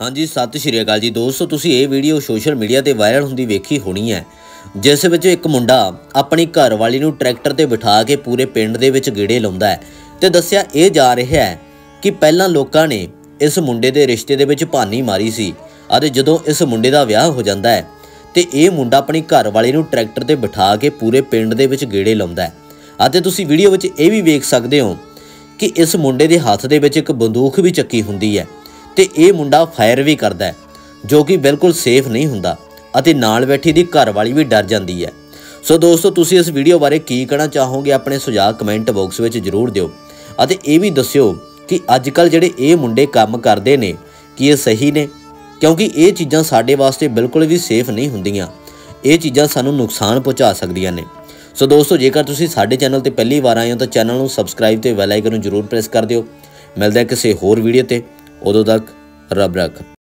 ਹਾਂਜੀ, ਸਤਿ ਸ਼੍ਰੀ ਅਕਾਲ ਜੀ ਦੋਸਤੋ, ਤੁਸੀਂ ਇਹ ਵੀਡੀਓ ਸੋਸ਼ਲ ਮੀਡੀਆ ਤੇ ਵਾਇਰਲ ਹੁੰਦੀ ਵੇਖੀ ਹੋਣੀ ਹੈ, ਜਿਸ ਵਿੱਚ ਇੱਕ ਮੁੰਡਾ ਆਪਣੀ ਘਰਵਾਲੀ ਨੂੰ ਟਰੈਕਟਰ ਤੇ ਬਿਠਾ ਕੇ ਪੂਰੇ ਪਿੰਡ ਦੇ ਵਿੱਚ ਗੇੜੇ ਲਾਉਂਦਾ ਹੈ ਤੇ ਦੱਸਿਆ ਇਹ ਜਾ ਰਿਹਾ ਹੈ ਕਿ ਪਹਿਲਾਂ ਲੋਕਾਂ ਨੇ ਇਸ ਮੁੰਡੇ ਦੇ ਰਿਸ਼ਤੇ ਦੇ ਵਿੱਚ ਭਾਨੀ ਮਾਰੀ ਸੀ ਅਤੇ ਜਦੋਂ ਇਸ ਮੁੰਡੇ ਦਾ ਵਿਆਹ ਹੋ ਜਾਂਦਾ ਹੈ ਤੇ ਇਹ ਮੁੰਡਾ ਆਪਣੀ ਘਰਵਾਲੀ ਨੂੰ ਟਰੈਕਟਰ ਤੇ ਬਿਠਾ ਕੇ ਪੂਰੇ ਪਿੰਡ ਦੇ ਵਿੱਚ ਗੇੜੇ ਲਾਉਂਦਾ ਹੈ। ਅਤੇ ਤੁਸੀਂ ਵੀਡੀਓ ਵਿੱਚ ਇਹ ਵੀ ਵੇਖ ਸਕਦੇ ਹੋ ਕਿ ਇਸ ਮੁੰਡੇ ਦੇ ਹੱਥ ਦੇ ਵਿੱਚ ਇੱਕ ਬੰਦੂਕ ਵੀ ਚੱਕੀ ਹੁੰਦੀ ਹੈ। ਤੇ ਇਹ ਮੁੰਡਾ ਫਾਇਰ ਵੀ ਕਰਦਾ ਹੈ, ਜੋ ਕਿ ਬਿਲਕੁਲ ਸੇਫ ਨਹੀਂ ਹੁੰਦਾ ਅਤੇ ਨਾਲ ਬੈਠੀ ਦੀ ਘਰ ਵਾਲੀ ਵੀ ਡਰ ਜਾਂਦੀ ਹੈ। ਸੋ ਦੋਸਤੋ, ਤੁਸੀਂ ਇਸ ਵੀਡੀਓ ਬਾਰੇ ਕੀ ਕਹਿਣਾ ਚਾਹੋਗੇ ਆਪਣੇ ਸੁਝਾਅ ਕਮੈਂਟ ਬਾਕਸ ਵਿੱਚ ਜ਼ਰੂਰ ਦਿਓ ਅਤੇ ਇਹ ਵੀ ਦੱਸਿਓ ਕਿ ਅੱਜ ਕੱਲ ਜਿਹੜੇ ਇਹ ਮੁੰਡੇ ਕੰਮ ਕਰਦੇ ਨੇ, ਕੀ ਇਹ ਸਹੀ ਨੇ? ਕਿਉਂਕਿ ਇਹ ਚੀਜ਼ਾਂ ਸਾਡੇ ਵਾਸਤੇ ਬਿਲਕੁਲ ਵੀ ਸੇਫ ਨਹੀਂ ਹੁੰਦੀਆਂ। ਇਹ ਚੀਜ਼ਾਂ ਸਾਨੂੰ ਨੁਕਸਾਨ ਪਹੁੰਚਾ ਸਕਦੀਆਂ ਨੇ। ਸੋ ਦੋਸਤੋ, ਜੇਕਰ ਤੁਸੀਂ ਸਾਡੇ ਚੈਨਲ ਤੇ ਪਹਿਲੀ ਵਾਰ ਆਏ ਹੋ ਤਾਂ ਚੈਨਲ ਨੂੰ ਸਬਸਕ੍ਰਾਈਬ ਤੇ ਬੈਲ ਆਈਕਨ ਨੂੰ ਜਰੂਰ ਪ੍ਰੈਸ ਕਰ ਦਿਓ। ਮਿਲਦਾ ਕਿਸੇ ਹੋਰ ਵੀਡੀਓ ਤੇ। ਉਦੋਂ ਤੱਕ ਰੱਬ ਰੱਖ।